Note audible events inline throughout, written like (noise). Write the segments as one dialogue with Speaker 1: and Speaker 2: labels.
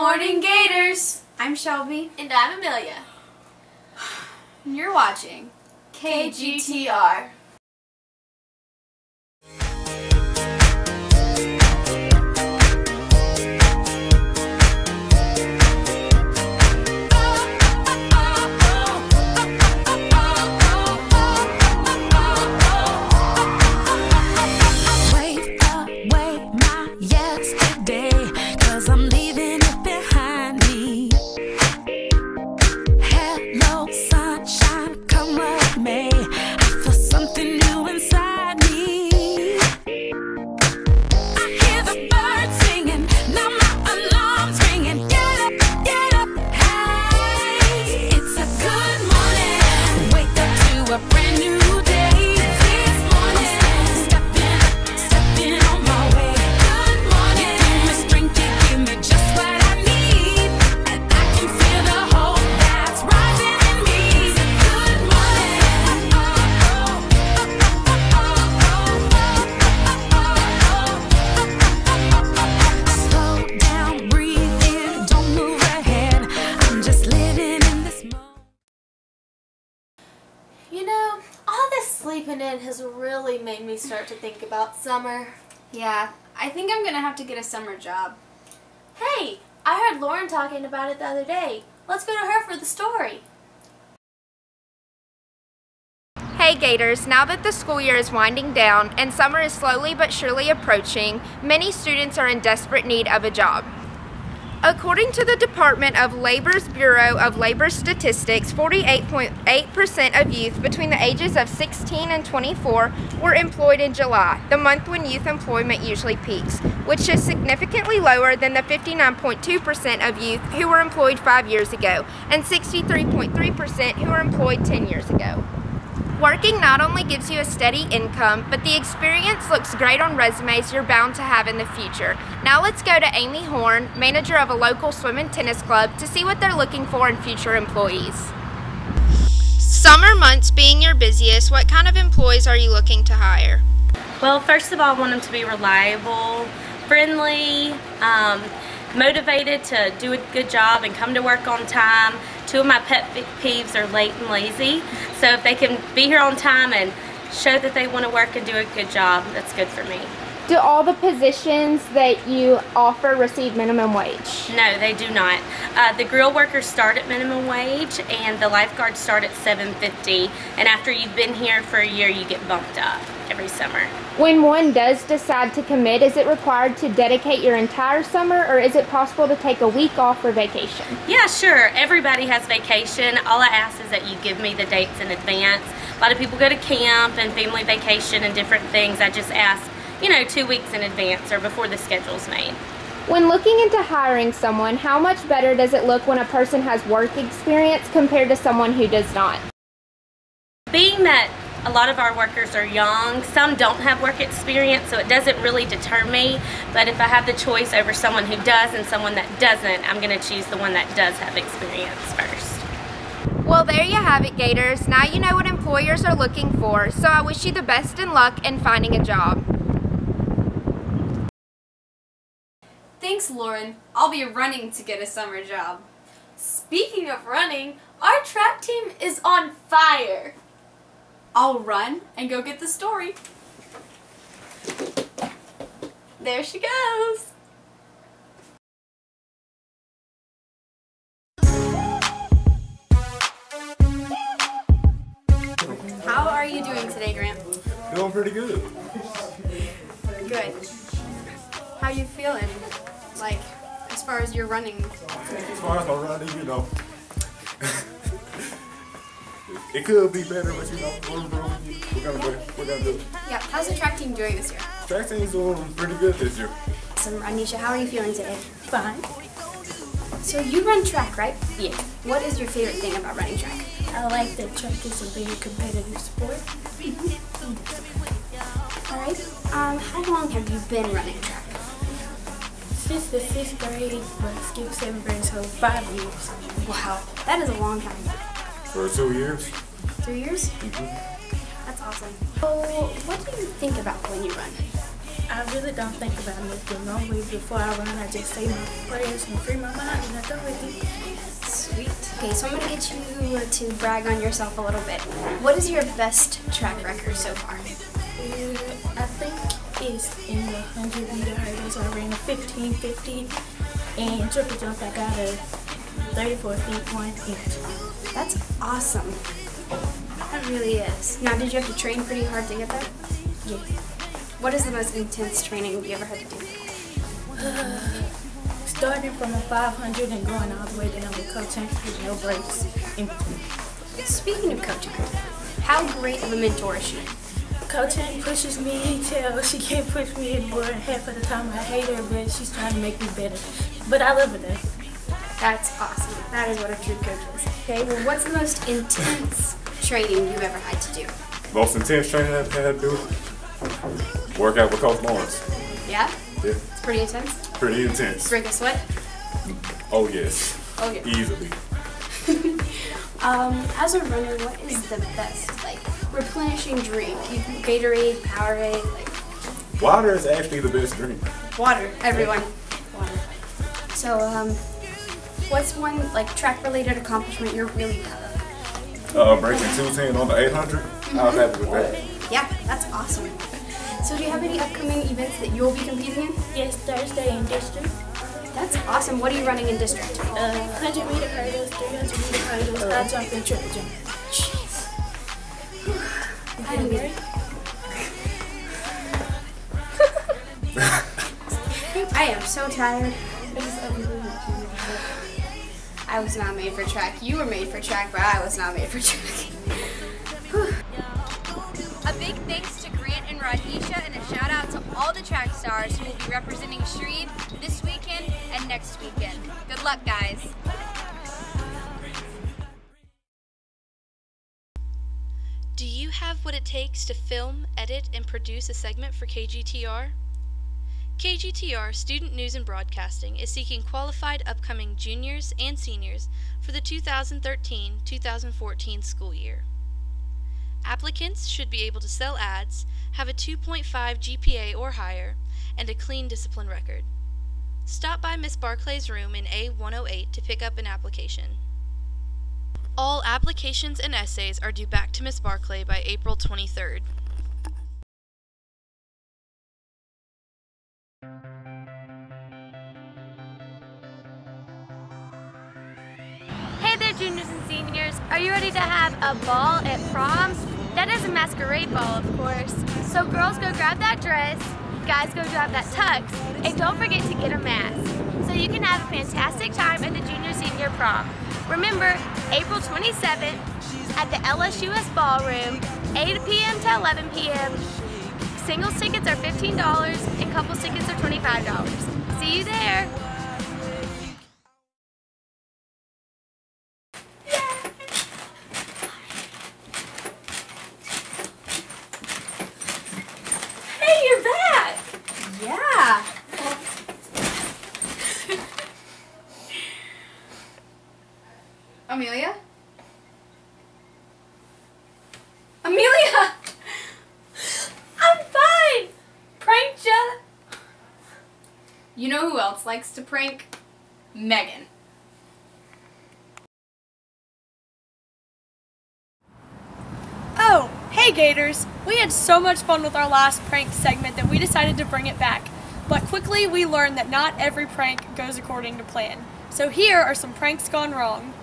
Speaker 1: morning, Gators! I'm Shelby.
Speaker 2: And I'm Amelia.
Speaker 1: And you're watching
Speaker 2: KGTR. Made me start to think about summer.
Speaker 1: Yeah, I think I'm gonna have to get a summer job.
Speaker 2: Hey, I heard Lauren talking about it the other day. Let's go to her for the story.
Speaker 3: Hey Gators, now that the school year is winding down and summer is slowly but surely approaching, many students are in desperate need of a job. According to the Department of Labor's Bureau of Labor Statistics, 48.8% of youth between the ages of 16 and 24 were employed in July, the month when youth employment usually peaks, which is significantly lower than the 59.2% of youth who were employed five years ago and 63.3% who were employed 10 years ago. Working not only gives you a steady income, but the experience looks great on resumes you're bound to have in the future. Now let's go to Amy Horn, manager of a local swim and tennis club, to see what they're looking for in future employees. Summer months being your busiest, what kind of employees are you looking to hire?
Speaker 4: Well, first of all, I want them to be reliable, friendly, um, motivated to do a good job and come to work on time. Two of my pet peeves are late and lazy. So if they can be here on time and show that they want to work and do a good job, that's good for me.
Speaker 3: Do all the positions that you offer receive minimum wage?
Speaker 4: No, they do not. Uh, the grill workers start at minimum wage and the lifeguards start at 7.50. And after you've been here for a year, you get bumped up every summer.
Speaker 3: When one does decide to commit, is it required to dedicate your entire summer or is it possible to take a week off for vacation?
Speaker 4: Yeah, sure. Everybody has vacation. All I ask is that you give me the dates in advance. A lot of people go to camp and family vacation and different things. I just ask, you know, two weeks in advance or before the schedule's made.
Speaker 3: When looking into hiring someone, how much better does it look when a person has work experience compared to someone who does not?
Speaker 4: Being that a lot of our workers are young, some don't have work experience, so it doesn't really deter me. But if I have the choice over someone who does and someone that doesn't, I'm going to choose the one that does have experience first.
Speaker 3: Well, there you have it, Gators. Now you know what employers are looking for, so I wish you the best in luck in finding a job.
Speaker 1: Thanks, Lauren. I'll be running to get a summer job.
Speaker 2: Speaking of running, our track team is on fire.
Speaker 1: I'll run and go get the story.
Speaker 2: There she goes.
Speaker 1: As far as your running?
Speaker 5: As far as my running, you know, it could be better, but you know, we're, we're, we're gonna do, we're gonna do. it.
Speaker 1: Yeah. How's the track team doing this year?
Speaker 5: Track team's doing pretty good this year.
Speaker 1: Awesome, Anisha. How are you feeling today?
Speaker 6: Fine.
Speaker 1: So you run track, right?
Speaker 6: Yeah.
Speaker 1: What is your favorite thing about running track?
Speaker 6: I like that track is a very competitive sport.
Speaker 1: All right. Um, how long have you been running track?
Speaker 6: Since the sixth grade, but skip seventh grade, so five years.
Speaker 1: Wow, that is a long time.
Speaker 5: For two years.
Speaker 1: Two years? That's awesome. So, what do you think about when you run?
Speaker 6: I really don't think about anything. Normally, before I run, I just say my prayers and free my mind, and I go with it.
Speaker 1: Sweet. Okay, so I'm gonna get you to brag on yourself a little bit. What is your best track record so far?
Speaker 6: Uh, I think it's in the 100 meter hurdles. I ran a 15, 50, and triple jump. I got a 34 feet 1 inch.
Speaker 1: That's awesome. That really is. Now, did you have to train pretty hard to get that?
Speaker 6: Yes.
Speaker 1: What is the most intense training you ever had to do? (sighs)
Speaker 6: Starting from a 500 and going all the way down to coaching with no breaks.
Speaker 1: Speaking of coaching, how great of a mentor is she?
Speaker 6: Coaching pushes me. He tells she can't push me anymore. And half of the time I hate her, but she's trying to make me better. But I love her though.
Speaker 1: That's awesome. That is what a true coach is. Okay, well, what's the most intense training you've ever had to do?
Speaker 5: Most intense training I've had to do. Work out with Coach Lawrence.
Speaker 1: Yeah?
Speaker 5: Yeah,
Speaker 1: It's pretty intense.
Speaker 5: pretty intense.
Speaker 1: Break a sweat.
Speaker 5: Oh yes,
Speaker 1: Oh, yeah.
Speaker 5: easily. (laughs)
Speaker 1: Um, as a runner, what is the best, like, replenishing drink? You can Gatorade, Powerade, like,
Speaker 5: Water is actually the best drink.
Speaker 1: water. Everyone, water. So, um, what's one, like, track-related accomplishment you're really proud of?
Speaker 5: Uh, breaking 210 on the 800. I was happy with that.
Speaker 1: Yeah, that's awesome. So, do you have any upcoming events that you'll be competing in?
Speaker 6: Yes, Thursday in district.
Speaker 1: That's awesome. What are you running in district?
Speaker 6: Uh, 100 meter hurdles, 300 meter hurdles, high jump, and triple jump. (laughs)
Speaker 1: I am so tired. I was not made for track. You were made for track, but I was not made for track. (laughs)
Speaker 7: A big thanks to Grant and Radhisha and a shout out to all the track stars who will be representing Shreve this weekend and next weekend. Good luck, guys.
Speaker 8: It takes to film, edit, and produce a segment for KGTR? KGTR Student News and Broadcasting is seeking qualified upcoming juniors and seniors for the 2013 2014 school year. Applicants should be able to sell ads, have a 2.5 GPA or higher, and a clean discipline record. Stop by Miss Barclay's room in A108 to pick up an application. Applications and essays are due back to Ms. Barclay by April 23rd.
Speaker 9: Hey there, juniors and seniors. Are you ready to have a ball at prom? That is a masquerade ball, of course. So girls go grab that dress, guys go grab that tux, and don't forget to get a mask. So you can have a fantastic time at the junior senior prom. Remember, April 27th at the LSUS Ballroom, 8 p.m. to 11 p.m. Singles tickets are $15 and couples tickets are $25. See you there.
Speaker 1: Hey, you're back! Yeah. Amelia? Amelia! I'm fine! Pranked ya! You know who else likes to prank? Megan.
Speaker 10: Oh, hey Gators! We had so much fun with our last prank segment that we decided to bring it back. But quickly we learned that not every prank goes according to plan. So here are some pranks gone wrong.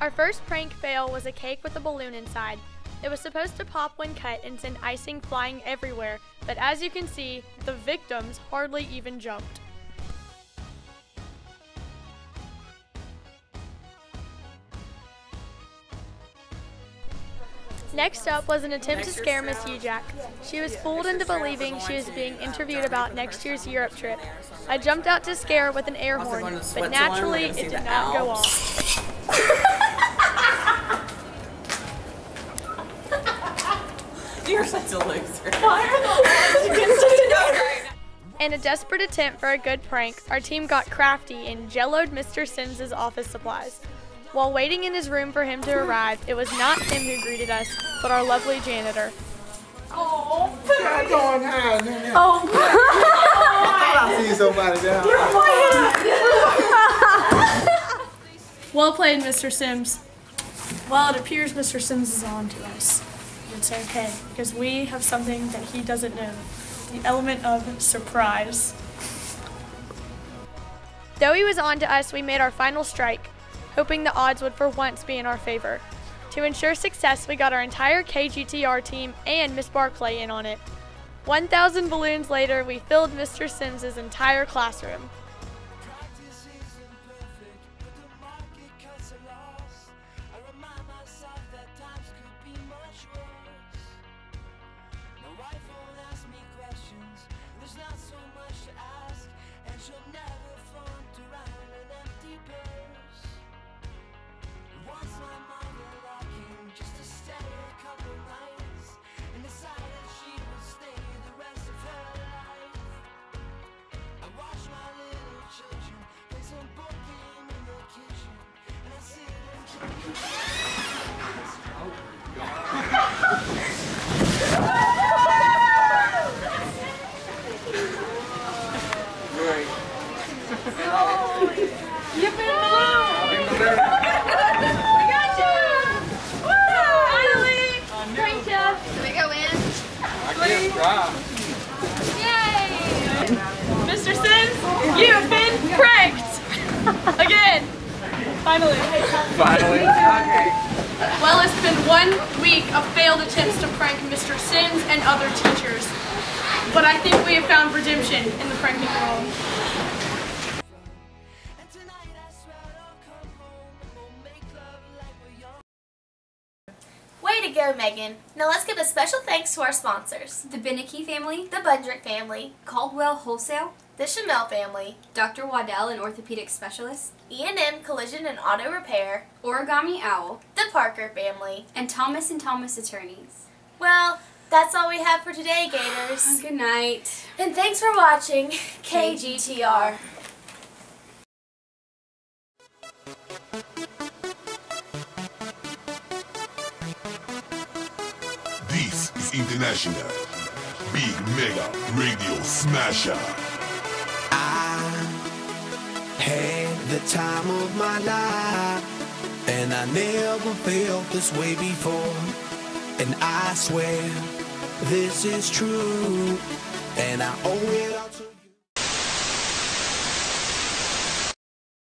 Speaker 10: Our first prank fail was a cake with a balloon inside. It was supposed to pop when cut and send icing flying everywhere, but as you can see, the victims hardly even jumped. Next up was an attempt to scare Miss Hujack. She was fooled into believing she was being interviewed about next year's Europe trip. I jumped out to scare with an air horn, but naturally it did not go off.
Speaker 11: You're such a loser.
Speaker 10: In a desperate attempt for a good prank, our team got crafty and jelloed Mr. Sims's office supplies. While waiting in his room for him to arrive, it was not him who greeted us, but our lovely janitor.
Speaker 6: Oh. Oh.
Speaker 5: I seen somebody down.
Speaker 10: Well played, Mr. Sims. Well, it appears Mr. Sims is on to us. It's okay, because we have something that he doesn't know the element of surprise. Though he was on to us, we made our final strike, hoping the odds would for once be in our favor. To ensure success, we got our entire KGTR team and Miss Barclay in on it. 1,000 balloons later, we filled Mr. Sims's entire classroom. Finally. Well, it's been one week of failed attempts to prank Mr. Sims and other teachers. But I think we have found redemption in the pranking world.
Speaker 9: Way to go, Megan. Now let's give a special thanks to our sponsors.
Speaker 1: The Binicky family,
Speaker 9: The Bundrick family,
Speaker 1: Caldwell Wholesale,
Speaker 9: the Chamel family,
Speaker 1: Dr. Waddell, an orthopedic specialist,
Speaker 9: E&M Collision and Auto Repair,
Speaker 1: Origami Owl,
Speaker 9: the Parker family.
Speaker 1: and Thomas and Thomas Attorneys.
Speaker 9: Well, that's all we have for today, Gators. (sighs)
Speaker 1: Good night.
Speaker 9: And thanks for watching (laughs) KGTR.
Speaker 12: This is International Big Mega Radio Smasher.
Speaker 13: Had the time of my life, and I never felt this way before. And I swear this is true, and I owe it.